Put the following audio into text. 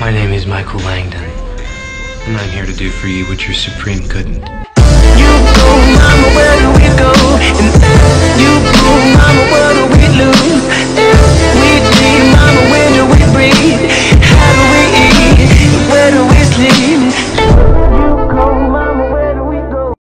My name is Michael Langdon, and I'm here to do for you what your Supreme couldn't.